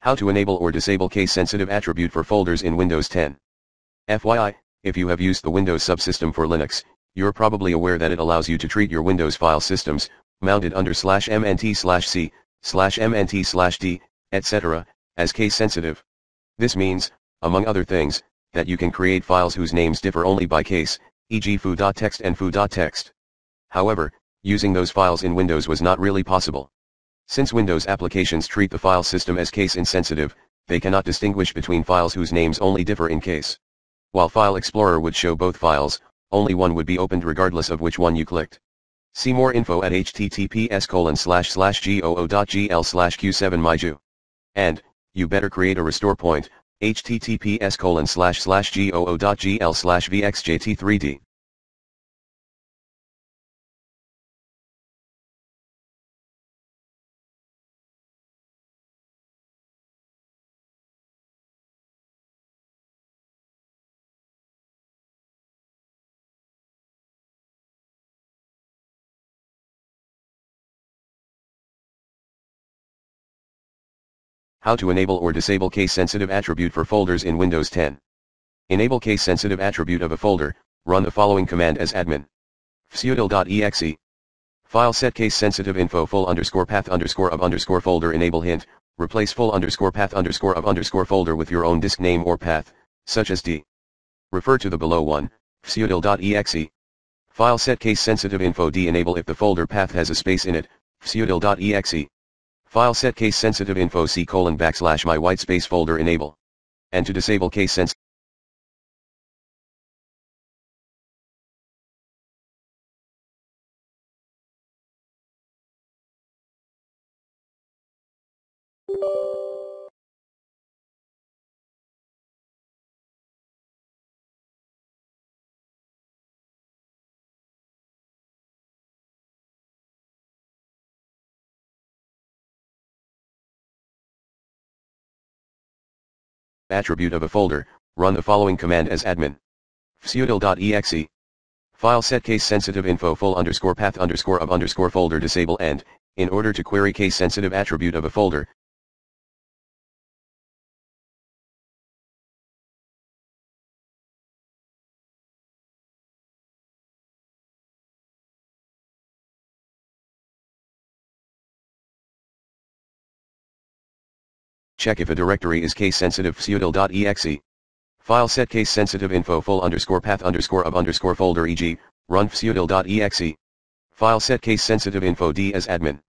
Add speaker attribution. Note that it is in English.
Speaker 1: How to enable or disable case-sensitive attribute for folders in Windows 10. FYI, if you have used the Windows subsystem for Linux, you're probably aware that it allows you to treat your Windows file systems, mounted under slash mnt slash c, slash mnt slash d, etc., as case-sensitive. This means, among other things, that you can create files whose names differ only by case, e.g. foo.txt and foo.txt. However, using those files in Windows was not really possible. Since Windows applications treat the file system as case insensitive, they cannot distinguish between files whose names only differ in case. While File Explorer would show both files, only one would be opened regardless of which one you clicked. See more info at https colon slash slash goo.gl slash q7myju. And, you better create a restore point, https colon slash slash goo.gl slash vxjt3d. How to enable or disable case-sensitive attribute for folders in Windows 10. Enable case-sensitive attribute of a folder, run the following command as admin. fsutil.exe. File set case-sensitive info full underscore path underscore of underscore folder enable hint, replace full underscore path underscore of underscore folder with your own disk name or path, such as d. Refer to the below one, fsutil.exe. File set case-sensitive info d enable if the folder path has a space in it, fsutil.exe. File set case sensitive info c colon backslash my white space folder enable. And to disable case sensitive. Attribute of a folder, run the following command as admin. fsutil.exe. File set case sensitive info full underscore path underscore of underscore folder disable and, in order to query case sensitive attribute of a folder, Check if a directory is case-sensitive fsutil.exe. File set case-sensitive info full underscore path underscore of underscore folder e.g., run fsutil.exe. File set case-sensitive info d as admin.